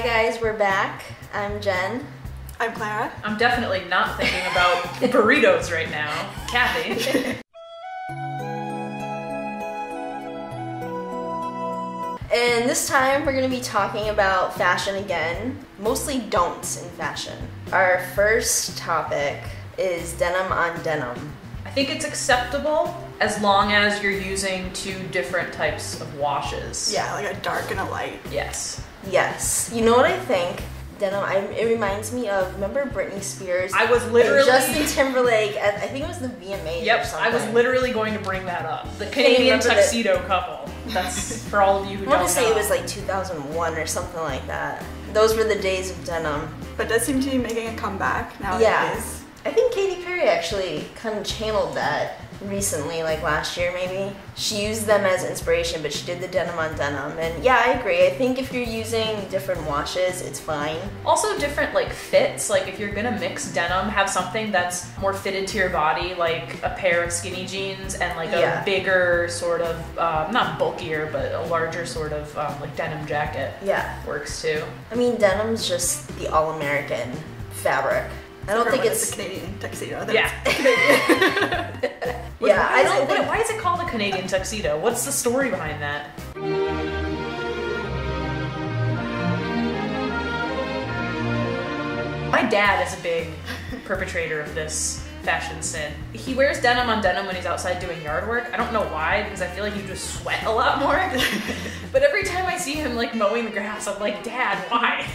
guys, we're back. I'm Jen. I'm Clara. I'm definitely not thinking about burritos right now. Cathy. And this time we're going to be talking about fashion again, mostly don'ts in fashion. Our first topic is denim on denim. I think it's acceptable as long as you're using two different types of washes. Yeah, like a dark and a light. Yes. Yes. You know what I think? Denim, I, it reminds me of, remember Britney Spears? I was literally. Justin Timberlake, at, I think it was the VMAs or Yep, something. I was literally going to bring that up. The Canadian remember the- tuxedo couple. That's for all of you who I want don't to say know. it was like 2001 or something like that. Those were the days of denim. But does seem to be making a comeback nowadays. Yeah. I think Katy Perry actually kind of channeled that recently, like last year maybe. She used them as inspiration, but she did the denim on denim. And yeah, I agree. I think if you're using different washes, it's fine. Also, different like fits. Like if you're gonna mix denim, have something that's more fitted to your body, like a pair of skinny jeans and like a Yeah. bigger sort of, um, not bulkier, but a larger sort of um, like denim jacket Yeah. works too. I mean, denim's just the all American fabric. I don't think Everyone it's. a Canadian tuxedo. That's Yeah. Yeah, Why I don't it- think. Why is it called a Canadian tuxedo? What's the story behind that? My dad is a big perpetrator of this fashion sin. He wears denim on denim when he's outside doing yard work. I don't know why, because I feel like you just sweat a lot more. but every time I see him like mowing the grass, I'm like, Dad, why?